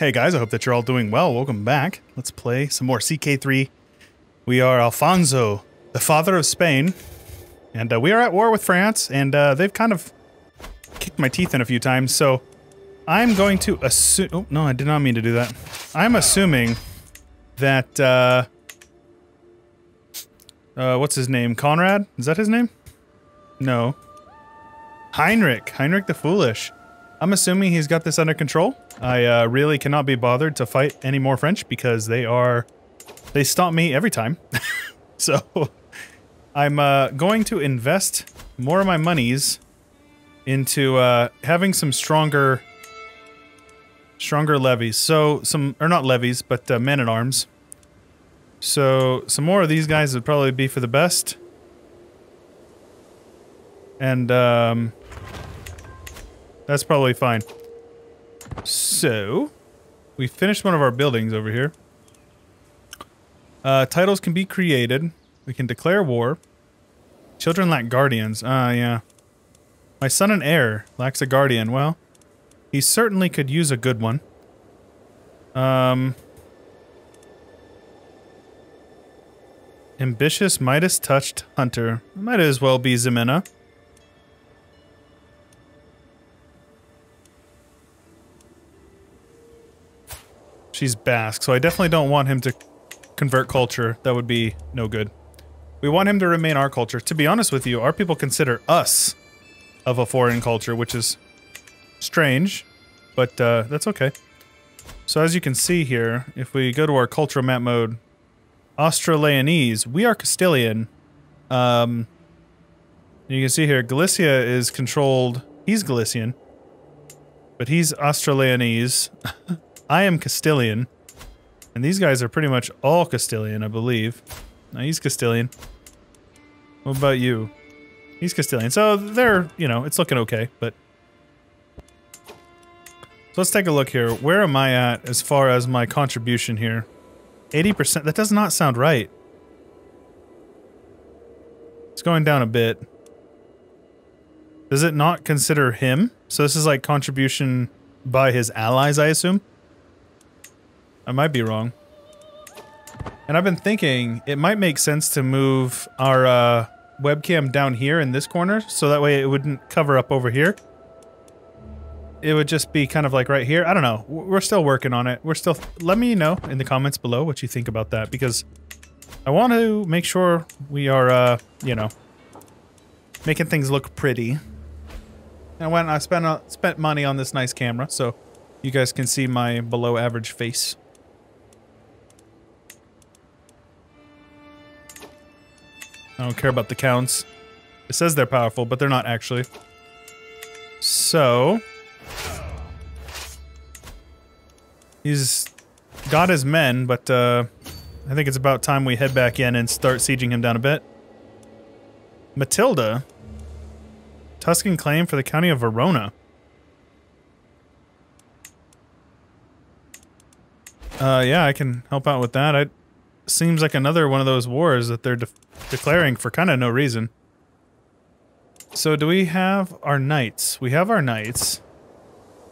Hey guys, I hope that you're all doing well. Welcome back. Let's play some more CK3. We are Alfonso, the father of Spain, and uh, we are at war with France, and uh, they've kind of kicked my teeth in a few times, so I'm going to assume... Oh, no, I did not mean to do that. I'm assuming that, uh... Uh, what's his name? Conrad? Is that his name? No. Heinrich. Heinrich the Foolish. I'm assuming he's got this under control. I uh, really cannot be bothered to fight any more French because they are... They stomp me every time. so, I'm uh, going to invest more of my monies into uh, having some stronger... Stronger levies. So, some... Or not levies, but uh, men-at-arms. So, some more of these guys would probably be for the best. And, um... That's probably fine. So, we finished one of our buildings over here. Uh, titles can be created. We can declare war. Children lack guardians. Ah, uh, yeah. My son and heir lacks a guardian. Well, he certainly could use a good one. Um... Ambitious Midas-touched hunter. Might as well be Ximena. She's Basque, so I definitely don't want him to convert culture. That would be no good. We want him to remain our culture. To be honest with you, our people consider us of a foreign culture, which is strange, but uh, that's okay. So as you can see here, if we go to our cultural map mode, Asturleonese, we are Castilian. Um, you can see here, Galicia is controlled, he's Galician, but he's Asturleonese. I am Castilian. And these guys are pretty much all Castilian, I believe. Now he's Castilian. What about you? He's Castilian. So they're, you know, it's looking okay, but... So let's take a look here. Where am I at as far as my contribution here? 80%? That does not sound right. It's going down a bit. Does it not consider him? So this is like contribution by his allies, I assume? I might be wrong. And I've been thinking it might make sense to move our uh, webcam down here in this corner so that way it wouldn't cover up over here. It would just be kind of like right here. I don't know. We're still working on it. We're still... Let me know in the comments below what you think about that because I want to make sure we are, uh, you know, making things look pretty. And when I spent, uh, spent money on this nice camera so you guys can see my below average face. I don't care about the counts. It says they're powerful, but they're not actually. So... He's got his men, but uh, I think it's about time we head back in and start sieging him down a bit. Matilda. Tuscan claim for the county of Verona. Uh, yeah, I can help out with that. I seems like another one of those wars that they're de declaring for kind of no reason. So do we have our knights? We have our knights.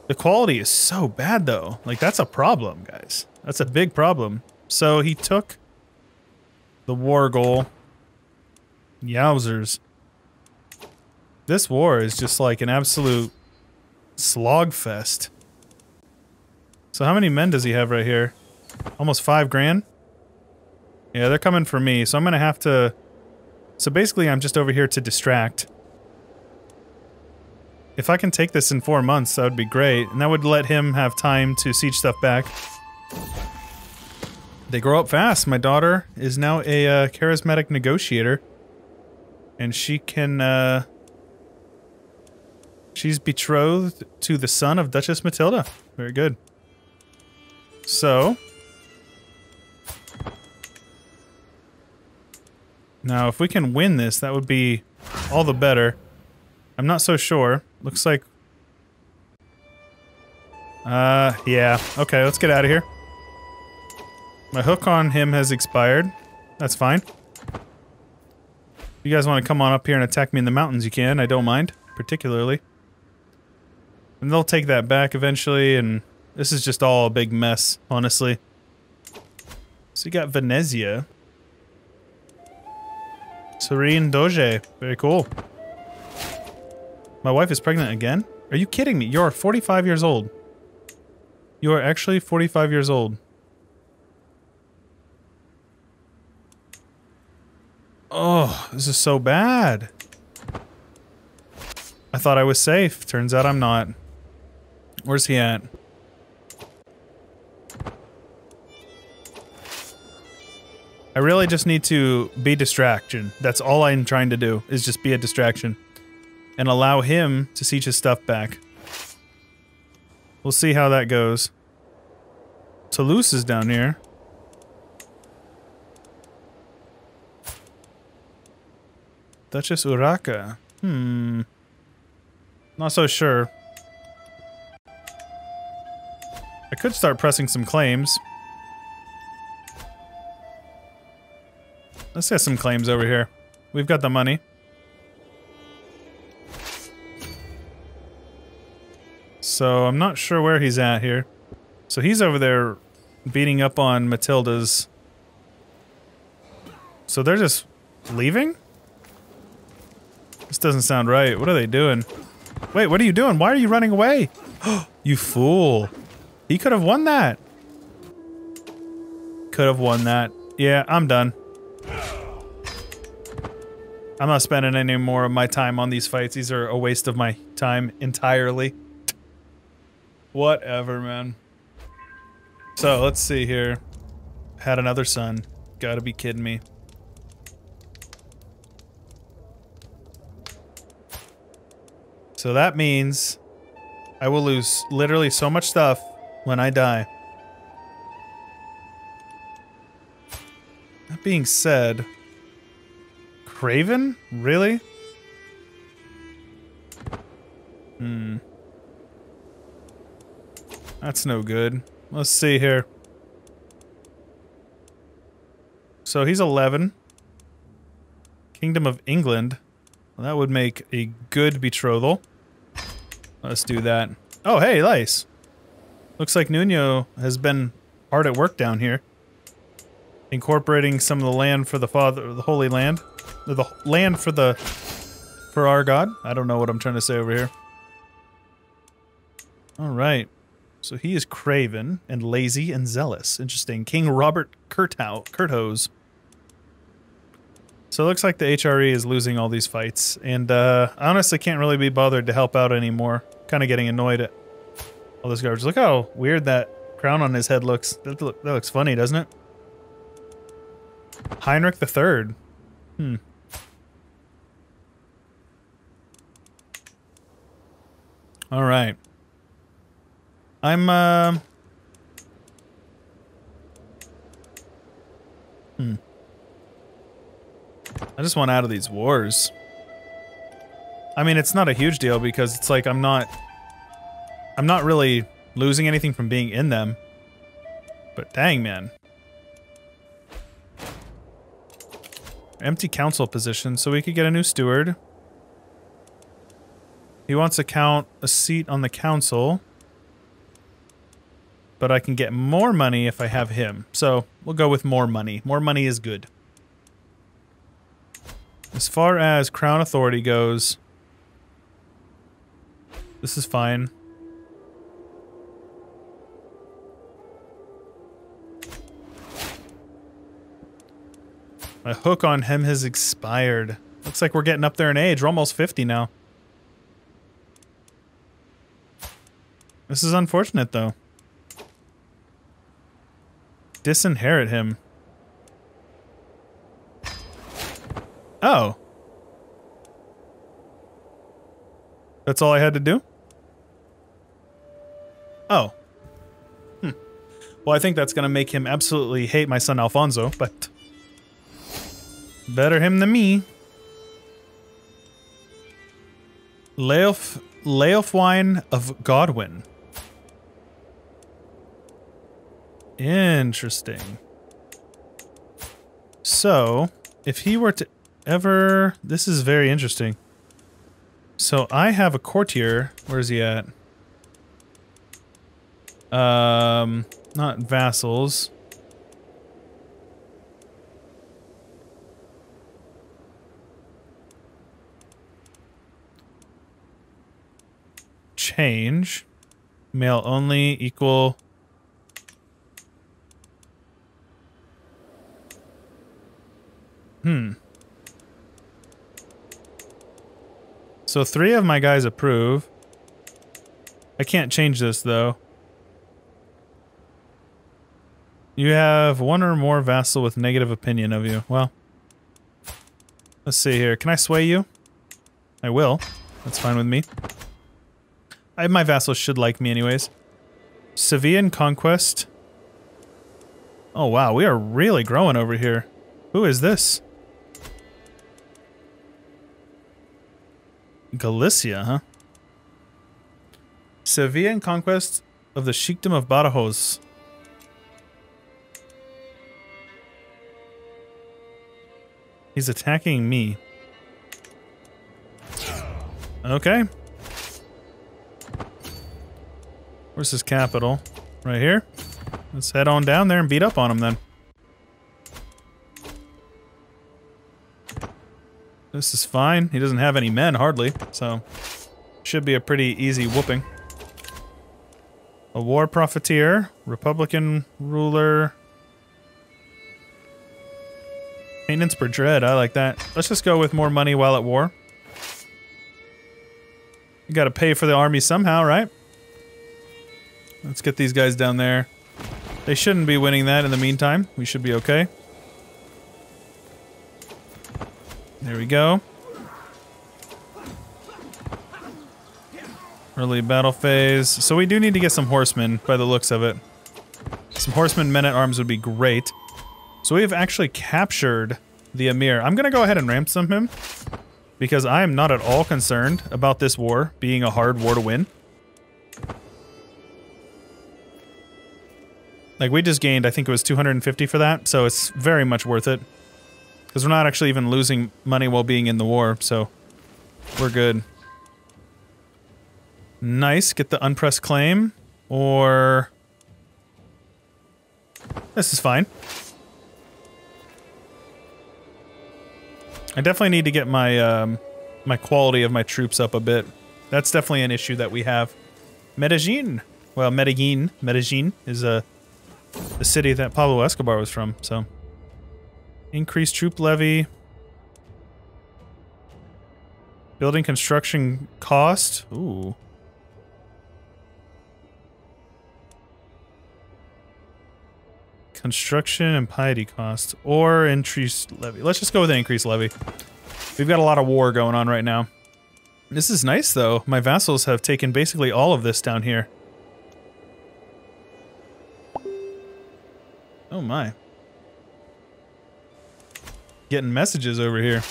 The quality is so bad though. Like that's a problem, guys. That's a big problem. So he took the war goal. Yowzers. This war is just like an absolute slogfest. So how many men does he have right here? Almost five grand? Yeah, they're coming for me, so I'm gonna have to... So basically, I'm just over here to distract. If I can take this in four months, that would be great, and that would let him have time to siege stuff back. They grow up fast. My daughter is now a uh, charismatic negotiator. And she can, uh... She's betrothed to the son of Duchess Matilda. Very good. So, Now, if we can win this, that would be all the better. I'm not so sure. Looks like... Uh, yeah. Okay, let's get out of here. My hook on him has expired. That's fine. If you guys want to come on up here and attack me in the mountains, you can. I don't mind, particularly. And they'll take that back eventually, and This is just all a big mess, honestly. So you got Venezia. Serene Doge. Very cool. My wife is pregnant again? Are you kidding me? You're 45 years old. You are actually 45 years old. Oh, this is so bad. I thought I was safe. Turns out I'm not. Where's he at? I really just need to be distraction. That's all I'm trying to do, is just be a distraction. And allow him to siege his stuff back. We'll see how that goes. Toulouse is down here. Duchess Urraca. Hmm. Not so sure. I could start pressing some claims. Let's get some claims over here. We've got the money. So I'm not sure where he's at here. So he's over there beating up on Matilda's. So they're just leaving? This doesn't sound right. What are they doing? Wait, what are you doing? Why are you running away? you fool. He could have won that. Could have won that. Yeah, I'm done. I'm not spending any more of my time on these fights. These are a waste of my time entirely. Whatever, man. So, let's see here. Had another son. Gotta be kidding me. So that means I will lose literally so much stuff when I die. That being said, Craven? Really? Hmm. That's no good. Let's see here. So he's 11. Kingdom of England. Well, that would make a good betrothal. Let's do that. Oh, hey, nice. Looks like Nuno has been hard at work down here. Incorporating some of the land for the father, the Holy Land. The land for the, for our God. I don't know what I'm trying to say over here. All right. So he is craven and lazy and zealous. Interesting. King Robert Curthow, Curthose. So it looks like the HRE is losing all these fights, and uh, I honestly can't really be bothered to help out anymore. Kind of getting annoyed at all this garbage. Look how weird that crown on his head looks. That, look, that looks funny, doesn't it? Heinrich III. Hmm. All right. I'm, uh... Hmm. I just want out of these wars. I mean, it's not a huge deal because it's like I'm not... I'm not really losing anything from being in them. But dang, man. Empty council position, so we could get a new steward. He wants to count a seat on the council. But I can get more money if I have him. So, we'll go with more money. More money is good. As far as Crown Authority goes, this is fine. My hook on him has expired. Looks like we're getting up there in age. We're almost 50 now. This is unfortunate, though. Disinherit him. Oh. That's all I had to do? Oh. Hmm. Well, I think that's going to make him absolutely hate my son Alfonso, but... Better him than me. Leof, Leofwine of Godwin. Interesting. So, if he were to ever... This is very interesting. So I have a courtier. Where is he at? Um, not vassals. Change. Male only equal. Hmm. So three of my guys approve. I can't change this though. You have one or more vassal with negative opinion of you. Well, let's see here. Can I sway you? I will. That's fine with me. I, my vassals should like me anyways. Sevillian conquest. Oh wow, we are really growing over here. Who is this? Galicia, huh? Sevillian conquest of the Sheikdom of Badajoz. He's attacking me. Okay. Where's his capital? Right here? Let's head on down there and beat up on him then. This is fine. He doesn't have any men, hardly, so should be a pretty easy whooping. A war profiteer, Republican ruler, Maintenance per dread, I like that. Let's just go with more money while at war. You gotta pay for the army somehow, right? Let's get these guys down there. They shouldn't be winning that in the meantime. We should be okay. There we go. Early battle phase. So we do need to get some horsemen by the looks of it. Some horsemen men at arms would be great. So we have actually captured the Emir. I'm going to go ahead and ransom him because I am not at all concerned about this war being a hard war to win. Like, we just gained, I think it was 250 for that, so it's very much worth it. Because we're not actually even losing money while being in the war, so we're good. Nice. Get the unpressed claim, or... This is fine. I definitely need to get my um, my quality of my troops up a bit. That's definitely an issue that we have. Medellin. Well, Medellin. Medellin is a the city that Pablo Escobar was from, so. Increased troop levy. Building construction cost. Ooh. Construction and piety cost. Or increased levy. Let's just go with an increased levy. We've got a lot of war going on right now. This is nice, though. My vassals have taken basically all of this down here. Oh my. Getting messages over here.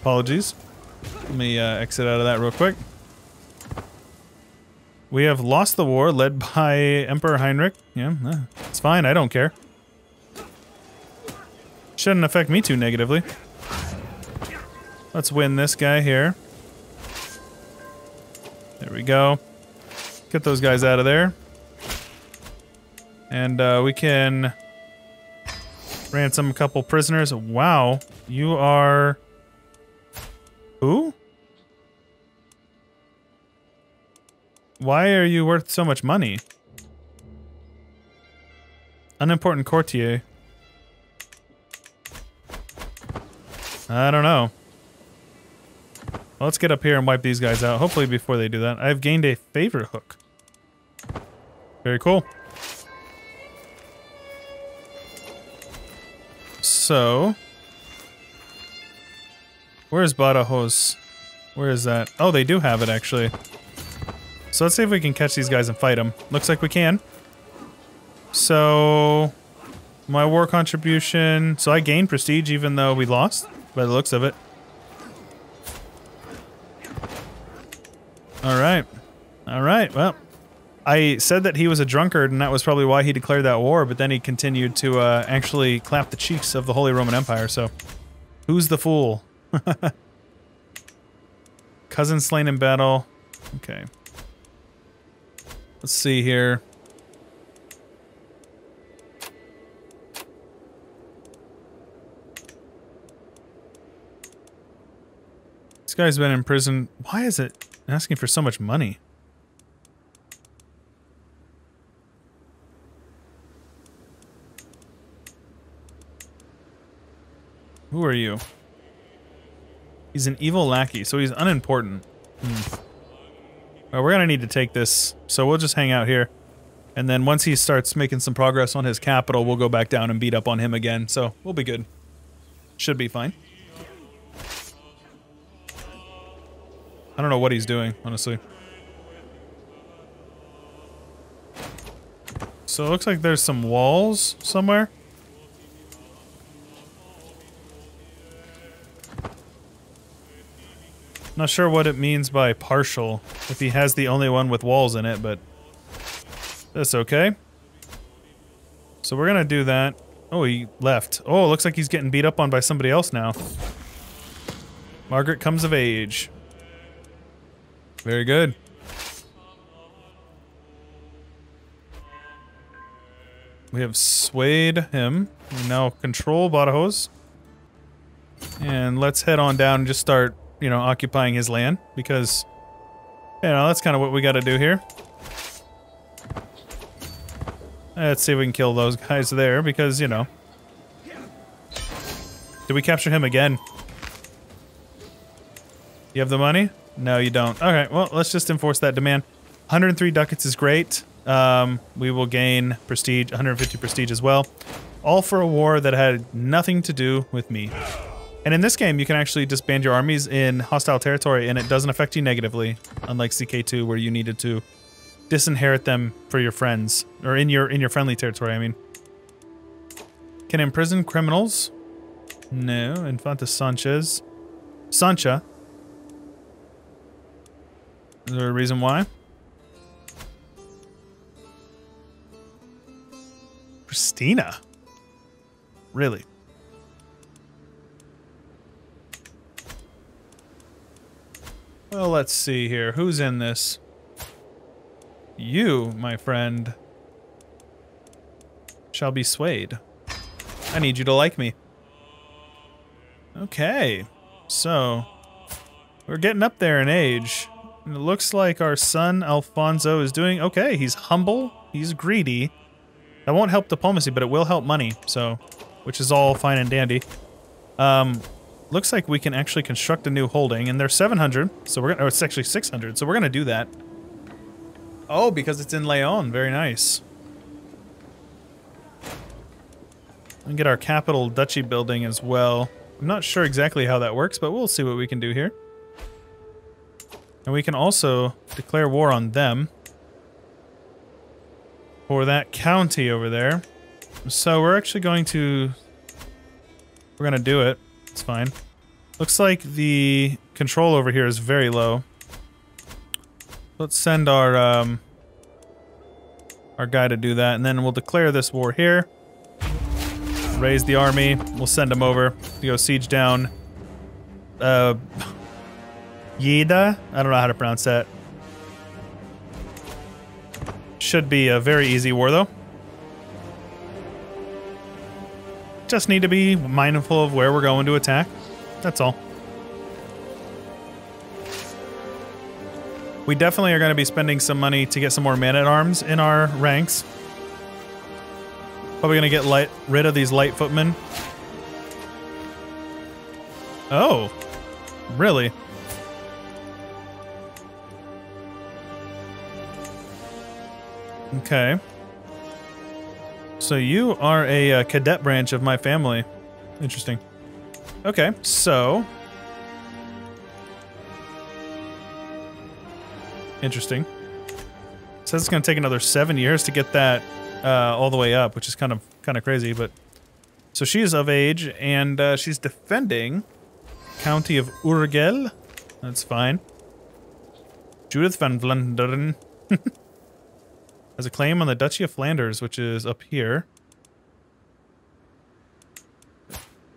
Apologies. Let me uh, exit out of that real quick. We have lost the war led by Emperor Heinrich. Yeah, uh, it's fine. I don't care. Shouldn't affect me too negatively. Let's win this guy here. There we go. Get those guys out of there. And uh, we can ransom a couple prisoners. Wow, you are... Who? Why are you worth so much money? Unimportant courtier. I don't know. Well, let's get up here and wipe these guys out. Hopefully before they do that. I've gained a favor hook. Very cool. So... Where's Badajoz? Where is that? Oh, they do have it, actually. So let's see if we can catch these guys and fight them. Looks like we can. So... My war contribution... So I gained prestige even though we lost? by the looks of it. Alright. Alright, well. I said that he was a drunkard, and that was probably why he declared that war. But then he continued to uh, actually clap the cheeks of the Holy Roman Empire. So, who's the fool? Cousin slain in battle. Okay. Let's see here. This guy's been in prison. Why is it asking for so much money? Who are you? He's an evil lackey, so he's unimportant. Hmm. Well, we're gonna need to take this, so we'll just hang out here. And then once he starts making some progress on his capital, we'll go back down and beat up on him again, so we'll be good. Should be fine. I don't know what he's doing, honestly. So it looks like there's some walls somewhere. Not sure what it means by partial, if he has the only one with walls in it, but that's okay. So we're gonna do that. Oh, he left. Oh, looks like he's getting beat up on by somebody else now. Margaret comes of age. Very good. We have swayed him. We now control Badajoz. And let's head on down and just start you know, occupying his land because, you know, that's kind of what we got to do here. Let's see if we can kill those guys there because, you know. Did we capture him again? You have the money? No, you don't. Okay, well, let's just enforce that demand. 103 ducats is great. Um, we will gain prestige, 150 prestige as well. All for a war that had nothing to do with me. And in this game, you can actually disband your armies in hostile territory and it doesn't affect you negatively, unlike CK2 where you needed to disinherit them for your friends, or in your in your friendly territory, I mean. Can imprison criminals? No, Infanta Sanchez. Sancha. Is there a reason why? Christina. Really? Well, let's see here. Who's in this? You, my friend, shall be swayed. I need you to like me. Okay, so we're getting up there in age. And it looks like our son Alfonso is doing okay. He's humble, he's greedy. That won't help diplomacy, but it will help money, so which is all fine and dandy. Um, looks like we can actually construct a new holding, and they're 700, so we're gonna, oh, it's actually 600, so we're gonna do that. Oh, because it's in Leon, very nice. And get our capital duchy building as well. I'm not sure exactly how that works, but we'll see what we can do here. And we can also declare war on them. For that county over there. So we're actually going to... We're going to do it. It's fine. Looks like the control over here is very low. Let's send our um, our guy to do that, and then we'll declare this war here. Raise the army. We'll send him over to go siege down. Uh, Yida? I don't know how to pronounce that. Should be a very easy war, though. Just need to be mindful of where we're going to attack. That's all. We definitely are going to be spending some money to get some more man-at-arms in our ranks. Probably going to get light, rid of these light footmen. Oh. Really? Okay. So you are a uh, cadet branch of my family. Interesting. Okay, so... Interesting. It says it's going to take another seven years to get that uh, all the way up, which is kind of kind of crazy, but... So she is of age, and uh, she's defending County of Urgell. That's fine. Judith van Vlaanderen has a claim on the Duchy of Flanders, which is up here.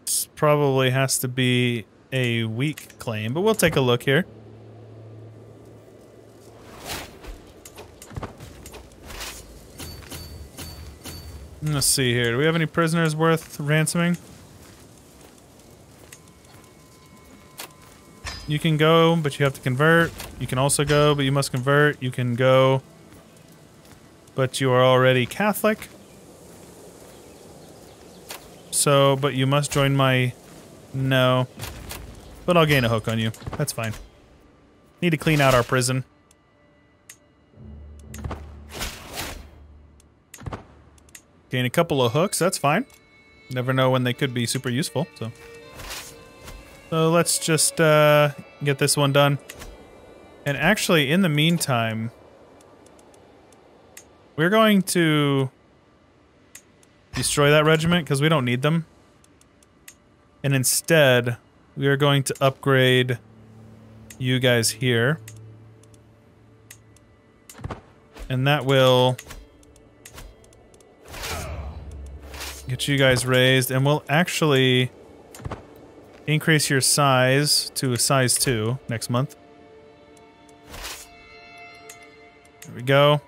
This probably has to be a weak claim, but we'll take a look here. Let's see here. Do we have any prisoners worth ransoming? You can go, but you have to convert. You can also go, but you must convert. You can go, but you are already Catholic. So, but you must join my... No. But I'll gain a hook on you. That's fine. Need to clean out our prison. Gain a couple of hooks, that's fine. Never know when they could be super useful, so... So let's just uh, get this one done. And actually, in the meantime, we're going to destroy that regiment because we don't need them. And instead, we are going to upgrade you guys here. And that will get you guys raised. And we'll actually increase your size to a size 2 next month. There we go.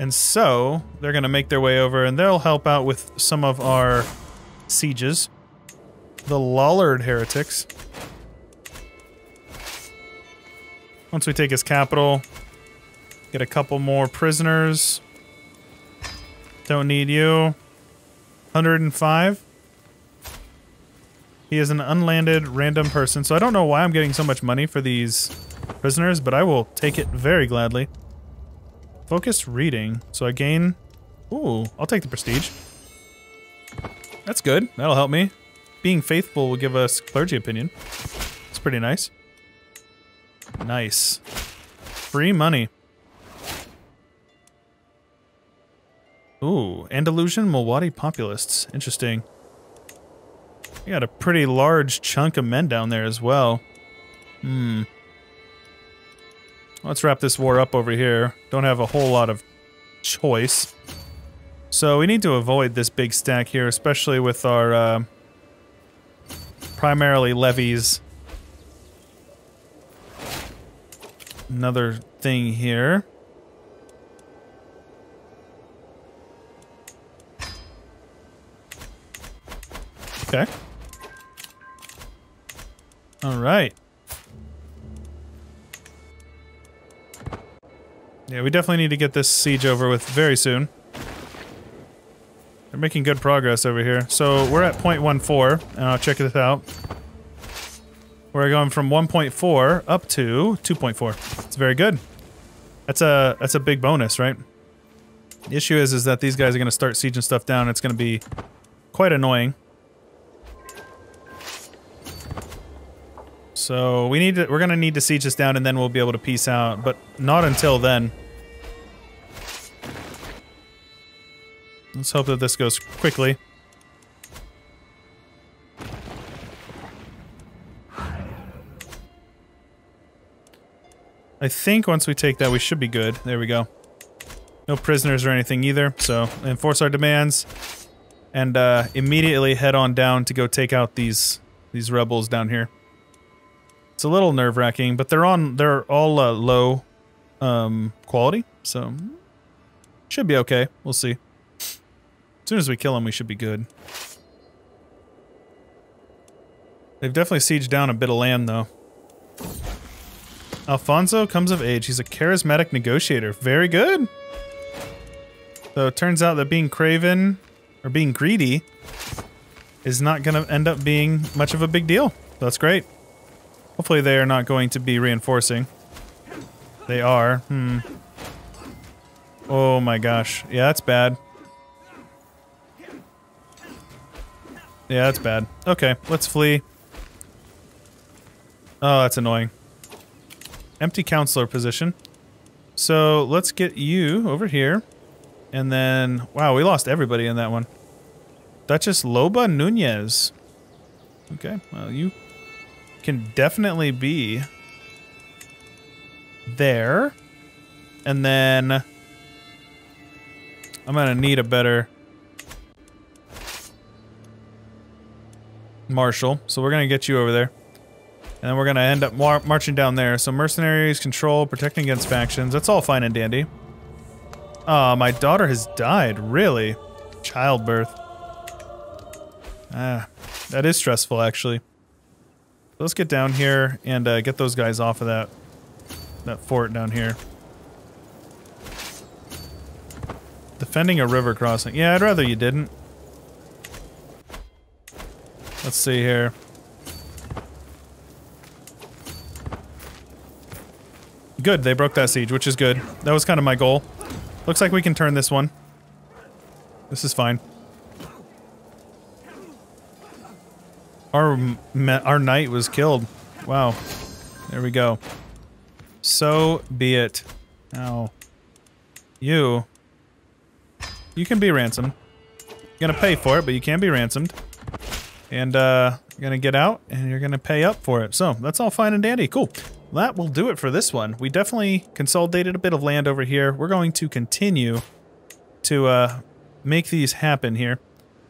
And so, they're going to make their way over, and they'll help out with some of our sieges. The Lollard heretics. Once we take his capital, get a couple more prisoners. Don't need you. 105. He is an unlanded random person, so I don't know why I'm getting so much money for these prisoners, but I will take it very gladly. Focused reading. So I gain... Ooh, I'll take the prestige. That's good. That'll help me. Being faithful will give us clergy opinion. It's pretty nice. Nice. Free money. Ooh, Andalusian Muwalladi populists. Interesting. We got a pretty large chunk of men down there as well. Hmm. Let's wrap this war up over here. Don't have a whole lot of choice. So we need to avoid this big stack here, especially with our uh, primarily levies. Another thing here. Okay. All right. Yeah, we definitely need to get this siege over with very soon. They're making good progress over here. So we're at 0.14, and I'll check this out. We're going from 1.4 up to 2.4. It's very good. That's a that's a big bonus, right? The issue is is that these guys are going to start sieging stuff down. It's going to be quite annoying. So we need to, we're gonna need to siege this down and then we'll be able to peace out, but not until then. Let's hope that this goes quickly. I think once we take that, we should be good. There we go. No prisoners or anything either, so enforce our demands. And uh, immediately head on down to go take out these these rebels down here. It's a little nerve wracking, but they're on they're all uh, low um, quality, so should be okay. We'll see. As soon as we kill them, we should be good. They've definitely sieged down a bit of land, though. Alfonso comes of age. He's a charismatic negotiator. Very good. So it turns out that being craven, or being greedy, is not going to end up being much of a big deal. That's great. Hopefully they are not going to be reinforcing. They are. Hmm. Oh my gosh. Yeah, that's bad. Yeah, that's bad. Okay, let's flee. Oh, that's annoying. Empty counselor position. So let's get you over here. And then, wow, we lost everybody in that one. Duchess Loba Nunez. Okay, well, you can definitely be there. And then I'm gonna need a better marshal. So we're gonna get you over there. And then we're gonna end up mar marching down there. So mercenaries, control, protecting against factions. That's all fine and dandy. Ah, oh, my daughter has died. Really? Childbirth. Ah, that is stressful, actually. Let's get down here and uh, get those guys off of that that fort down here. Defending a river crossing. Yeah, I'd rather you didn't. Let's see here. Good, they broke that siege, which is good. That was kind of my goal. Looks like we can turn this one. This is fine. Our our knight was killed. Wow. There we go. So be it. Now, you, you can be ransomed. You're gonna pay for it, but you can be ransomed. And uh, you're gonna get out, and you're gonna pay up for it. So that's all fine and dandy. Cool. That will do it for this one. We definitely consolidated a bit of land over here. We're going to continue to uh, make these happen here.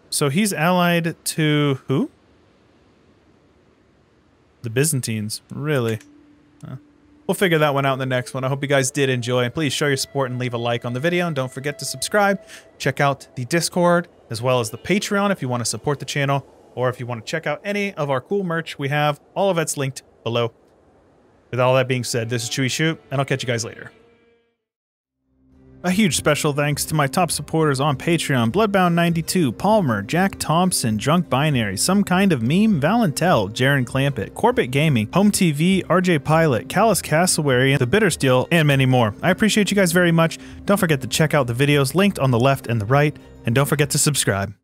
So he's allied to who? The Byzantines. Really? Huh. We'll figure that one out in the next one. I hope you guys did enjoy. And please show your support and leave a like on the video. And don't forget to subscribe. Check out the Discord as well as the Patreon if you want to support the channel. Or if you want to check out any of our cool merch we have. All of that's linked below. With all that being said, this is Chewyshoot, and I'll catch you guys later. A huge special thanks to my top supporters on Patreon Bloodbound92, Palmer, Jack Thompson, Drunk Binary, Some Kind of Meme, Valentel, Jaren Clampett, Corbett Gaming, Home TV, RJ Pilot, Callus Cassowary, The Bitter Steel, and many more. I appreciate you guys very much. Don't forget to check out the videos linked on the left and the right, and don't forget to subscribe.